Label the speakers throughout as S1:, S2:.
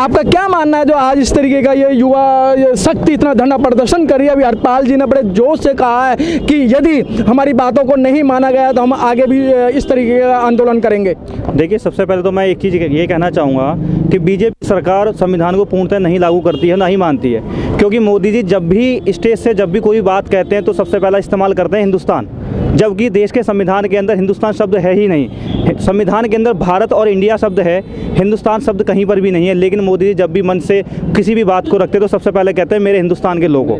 S1: आपका क्या मानना है जो आज इस तरीके का ये युवा शक्ति इतना धरना प्रदर्शन कर रही है? अभी हरपाल जी ने बड़े जोश से कहा है कि यदि हमारी बातों को नहीं माना गया तो हम आगे भी इस तरीके का आंदोलन करेंगे।
S2: देखिए, सबसे पहले तो मैं एक चीज़ ये कहना चाहूँगा कि बीजेपी सरकार संविधान को पूर्णतः नहीं लागू करती है, ना ही मानती है। क्योंकि मोदी जी जब भी स्टेज से जब भी कोई बात कहते हैं तो सबसे पहला इस्तेमाल करते हैं हिंदुस्तान। जबकि देश के संविधान के अंदर हिंदुस्तान शब्द है ही नहीं। संविधान के अंदर भारत और इंडिया शब्द है हिंदुस्तान शब्द कहीं पर भी नहीं है लेकिन मोदी जी जब भी मन से किसी भी बात को रखते तो सबसे पहले कहते हैं मेरे हिंदुस्तान के लोगों।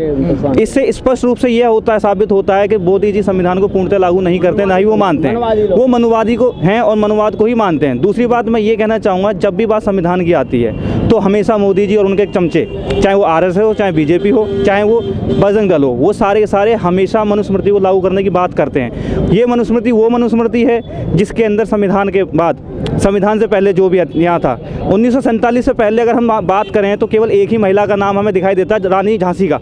S2: इससे स्पष्ट रूप से यह होता है साबित होता है कि मोदी जी संविधान को पूर्णतः लागू नहीं करते ना ही वो मानते हैं। वो मनुवादी को हैं और मनुवाद को ही मानते हैं। दूसरी बात मैं ये कहना चाहूँगा जब भी बात संविधान की आती है तो हमेशा मोदी जी और उनके चमचे चाहे वो आर हो, चाहे बीजेपी हो, चाहे वो बजरंग दल हो, वो सारे सारे हमेशा मनुस्मृति को लागू करने की बात करते हैं। ये मनुस्मृति वो मनुस्मृति है जिसके अंदर संविधान के बाद, संविधान से पहले जो भी यहाँ था। उन्नीस सौ सैंतालीस से पहले अगर हम बात करें तो केवल एक ही महिला का नाम हमें दिखाई देता है रानी झांसी का।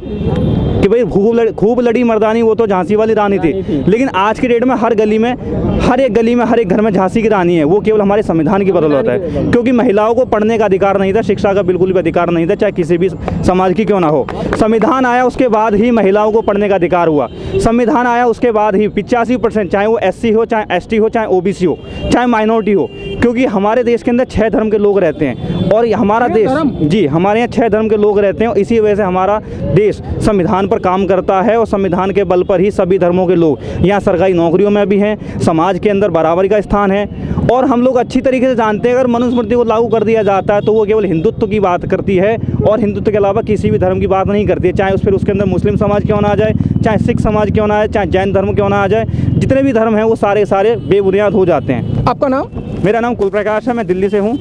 S2: कि भाई खूब लड़, खूब लड़ी मर्दानी वो तो झांसी वाली रानी थी। लेकिन आज की डेट में हर गली में हर एक गली में हर एक घर में झांसी की रानी है। वो केवल हमारे संविधान की बदौलत है। क्योंकि महिलाओं को पढ़ने का अधिकार नहीं था शिक्षा का बिल्कुल भी अधिकार नहीं था चाहे किसी भी समाज की क्यों ना हो। संविधान आया उसके बाद ही महिलाओं को पढ़ने का अधिकार हुआ। संविधान आया उसके बाद ही पिचासी परसेंट चाहे वो एससी हो चाहे एसटी हो चाहे ओबीसी हो चाहे माइनॉरिटी हो क्योंकि हमारे देश के अंदर छः धर्म के लोग रहते हैं। और हमारा देश जी हमारे यहाँ छः धर्म के लोग रहते हैं और इसी वजह से हमारा देश संविधान पर काम करता है और संविधान के बल पर ही सभी धर्मों के लोग यहाँ सरकारी नौकरियों में भी हैं समाज के अंदर बराबरी का स्थान है। और हम लोग अच्छी तरीके से जानते हैं अगर मनुस्मृति को लागू कर दिया जाता है तो वो केवल हिंदुत्व की बात करती है और हिंदुत्व के अलावा किसी भी धर्म की बात नहीं करती है। चाहे उस फिर उसके अंदर मुस्लिम समाज क्यों ना आ जाए चाहे सिख समाज क्यों ना आए चाहे जैन धर्म क्यों ना आ जाए जितने भी धर्म हैं वो सारे सारे बेबुनियाद हो जाते हैं।
S1: आपका नाम?
S2: मेरा नाम कुलप्रकाश है मैं दिल्ली से हूँ।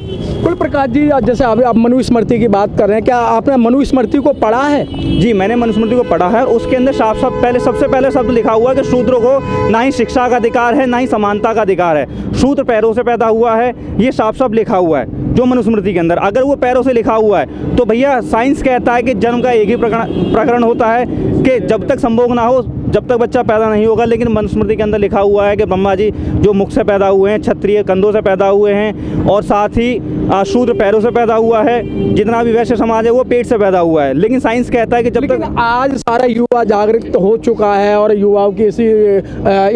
S1: कुल प्रकाश जी जैसे अभी आप मनुस्मृति की बात कर रहे हैं, क्या आपने मनुस्मृति को पढ़ा है?
S2: जी, मैंने मनुस्मृति को पढ़ा है उसके अंदर साफ़ साफ़ पहले, सबसे पहले शब्द लिखा हुआ है कि शूद्रों को ना ही शिक्षा का अधिकार है, ना ही समानता का अधिकार है। शूद्र पैरों से पैदा हुआ है, ये साफ़ साफ़ लिखा हुआ है, जो मनुस्मृति के अंदर। अगर वो पैरों से लिखा हुआ है तो भैया साइंस कहता है कि जन्म का एक ही प्रकरण होता है कि जब तक संभोग ना हो जब तक बच्चा पैदा नहीं होगा लेकिन मनुस्मृति के अंदर लिखा हुआ है कि ब्रह्मा जी जो मुख से पैदा हुए हैं क्षत्रिय कंधों से पैदा हुए हैं और साथ ही शूद्र पैरों से पैदा हुआ है। जितना भी वैश्य समाज है वो पेट से पैदा हुआ है। लेकिन साइंस कहता है कि जब तक
S1: आज सारा युवा जागृत हो चुका है और युवाओं की इसी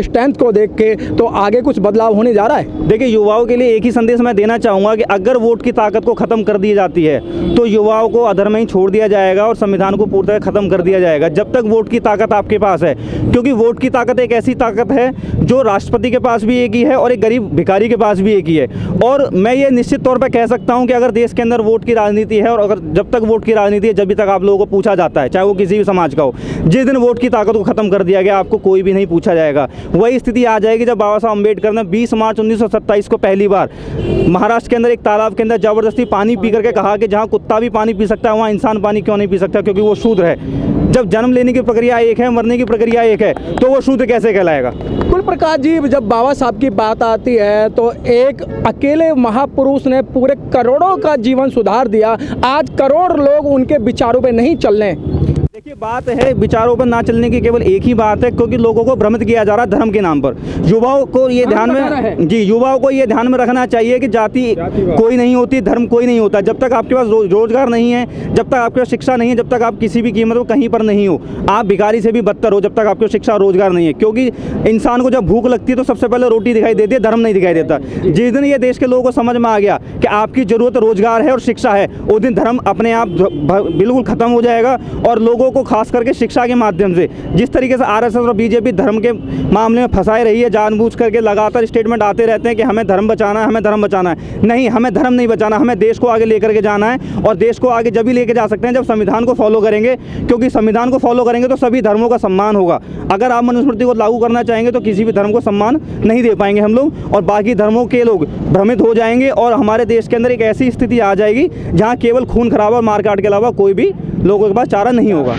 S1: स्ट्रेंथ को देख के तो आगे कुछ बदलाव होने जा रहा है?
S2: देखिए युवाओं के लिए एक ही संदेश मैं देना चाहूँगा कि अगर वोट की ताकत को ख़त्म कर दी जाती है तो युवाओं को अधर में ही छोड़ दिया जाएगा और संविधान को पूरी तरह ख़त्म कर दिया जाएगा। जब तक वोट की ताकत आपके पास है क्योंकि वोट की ताकत एक ऐसी ताकत है जो राष्ट्रपति के पास भी एक ही है और एक गरीब भिखारी के पास भी एक ही है। और मैं ये निश्चित तौर पर कह सकता हूँ कि अगर देश के अंदर वोट की राजनीति है और अगर जब तक वोट की राजनीति है, जब तक आप लोगों को पूछा जाता है, चाहे वो किसी भी समाज का हो, जिस दिन वोट की ताकत को खत्म कर दिया गया, आपको कोई भी नहीं पूछा जाएगा। वही स्थिति आ जाएगी जब बाबा साहब अंबेडकर ने बीस मार्च उन्नीस सौ सत्ताईस को पहली बार महाराष्ट्र के अंदर एक तालाब के अंदर ज़बरदस्ती पानी पी करके कहा कि जहाँ कुत्ता भी पानी पी सकता है, वहाँ इंसान पानी क्यों नहीं पी सकता? क्योंकि वो शूद्र है। जब जन्म लेने की प्रक्रिया एक है, मरने की प्रक्रिया एक है तो वो शूद्र कैसे कहलाएगा?
S1: कुल प्रकाश जी, जब बाबा साहब की बात आती है तो एक अकेले महापुरुष ने पूरे करोड़ों का जीवन सुधार दिया। आज करोड़ लोग उनके विचारों पर नहीं चल रहे
S2: देखिए बात है विचारों पर ना चलने की केवल एक ही बात है क्योंकि लोगों को भ्रमित किया जा रहा है धर्म के नाम पर। युवाओं को ये ध्यान में जी युवाओं को ये ध्यान में रखना चाहिए कि जाति कोई नहीं होती धर्म कोई नहीं होता। जब तक आपके पास रोज़गार नहीं है जब तक आपके पास शिक्षा नहीं है जब तक आप किसी भी कीमत को कहीं पर नहीं हो आप भिखारी से भी बदतर हो जब तक आपको शिक्षा रोज़गार नहीं है। क्योंकि इंसान को जब भूख लगती है तो सबसे पहले रोटी दिखाई देती है धर्म नहीं दिखाई देता। जिस दिन ये देश के लोगों को समझ में आ गया कि आपकी ज़रूरत रोज़गार है और शिक्षा है उस दिन धर्म अपने आप बिल्कुल खत्म हो जाएगा और लोगों को खास करके शिक्षा के माध्यम से। जिस तरीके से आरएसएस और बीजेपी धर्म के मामले में फंसाई रही है, जानबूझ करके लगातार स्टेटमेंट आते रहते हैं कि हमें धर्म बचाना है, हमें धर्म बचाना है। नहीं, हमें धर्म नहीं बचाना, हमें देश को आगे लेकर के जाना है और देश को आगे जब भी लेके जा सकते हैं, जब संविधान को फॉलो करेंगे, क्योंकि संविधान को फॉलो करेंगे तो सभी धर्मों का सम्मान होगा। अगर आप मनुस्मृति को लागू करना चाहेंगे तो किसी भी धर्म को सम्मान नहीं दे पाएँगे हम लोग और बाकी धर्मों के लोग भ्रमित हो जाएँगे और हमारे देश के अंदर एक ऐसी स्थिति आ जाएगी जहाँ केवल खून खराब और मारकाट के अलावा कोई भी लोगों के पास चारा नहीं होगा।